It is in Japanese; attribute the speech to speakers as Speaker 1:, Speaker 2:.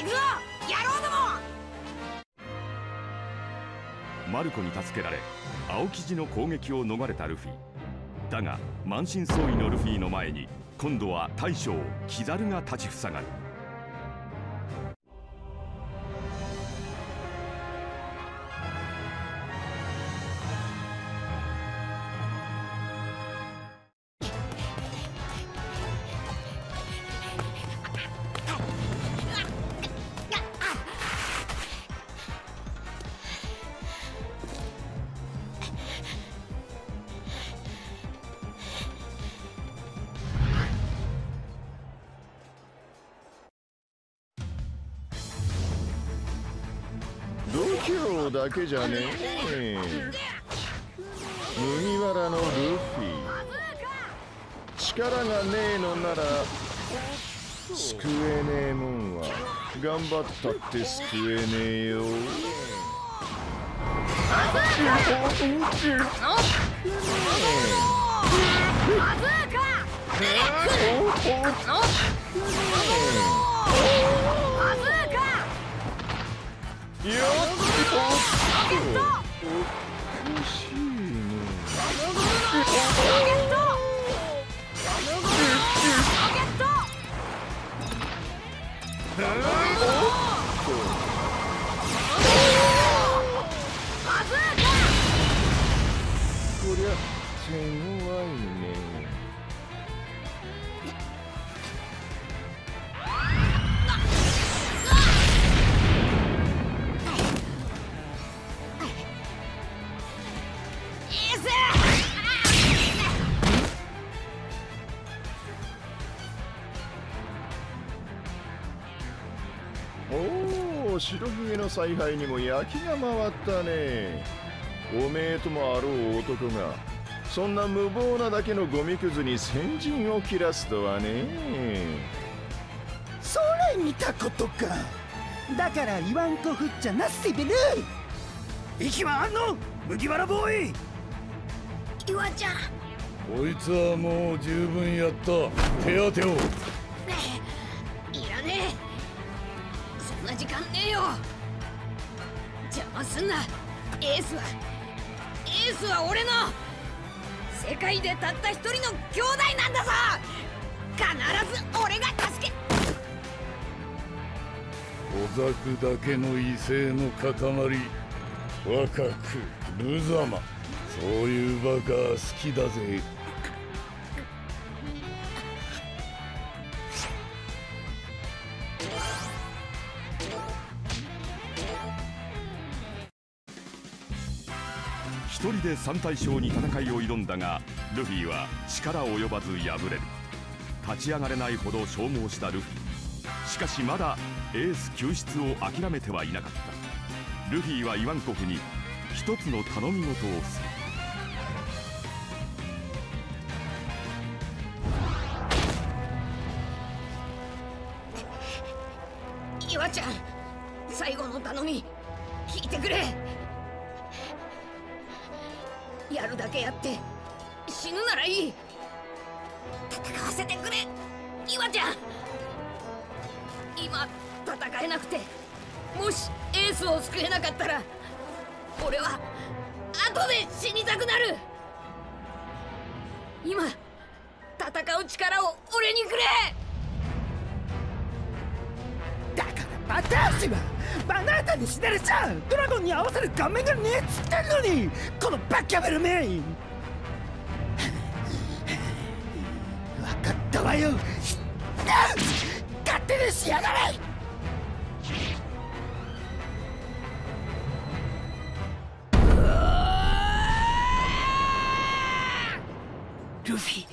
Speaker 1: 行くぞ野郎ども。
Speaker 2: マルコに助けられ青生地の攻撃を逃れたルフィ。だが満身創痍のルフィの前に今度は大将キザルが立ちふさがる。
Speaker 3: だけじゃねえ。麦わらのルフィ。力がねえのなら救えねえもんは頑張ったって救えねえよ。よっこりゃ手強いね白ひげの采配にも焼きが回ったね。おめえともあろう男がそんな無謀なだけのゴミくずに先陣を切らすとはね。
Speaker 4: それ見たことか。だから言わんとふっちゃなっせべる息はあんの？麦わらボーイ。
Speaker 1: 岩ちゃん。
Speaker 5: こいつはもう十分やった。手当てを
Speaker 1: な時間ねえよ。邪魔すんな。エースはエースは俺の。世界でたった一人の兄弟なんだぞ。必ず俺が助け。
Speaker 5: 小ザクだけの威勢の塊。若く無様。そういうバカ好きだぜ。
Speaker 2: 一人で三大将に戦いを挑んだがルフィは力及ばず敗れる。立ち上がれないほど消耗したルフィ。しかしまだエース救出を諦めてはいなかった。ルフィはイワンコフに一つの頼み事をする。
Speaker 1: 岩ちゃん最後の頼み聞いてくれ。やるだけやって死ぬならいい。戦わせてくれ岩ちゃん。今戦えなくてもしエースを救えなかったら俺は後で死にたくなる。今戦う力を俺にくれ。
Speaker 4: だからまた足はバナータに死なれちゃう。ドラゴンに合わせる顔面がねえっつってんのに。このバキャベルめ分かったわよ。勝手にしやがれ。ルフィ。